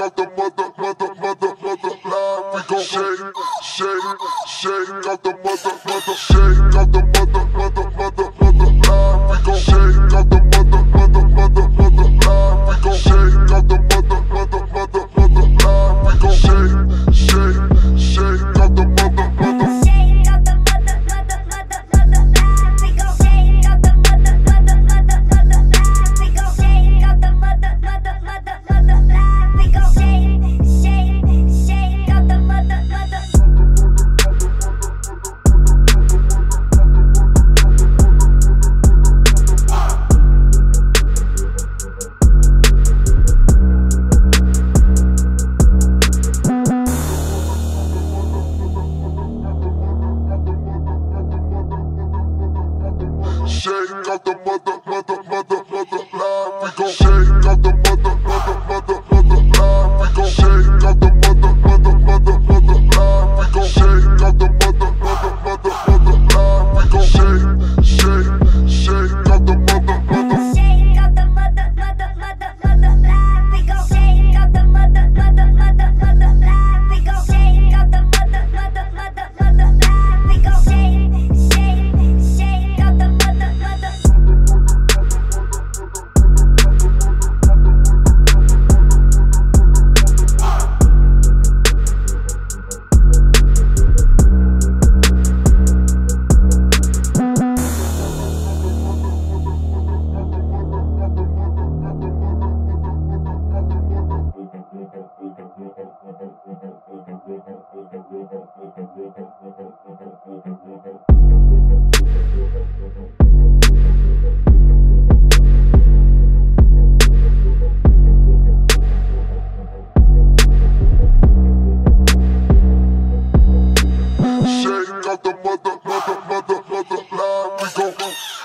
off the mother, mother, mother, mother line. We gon' shake, shake, shake off the mother, mother, shake off the mother, shake of the mother, mother, mother. Shake out the mother, mother, mother, mother, line. We gon'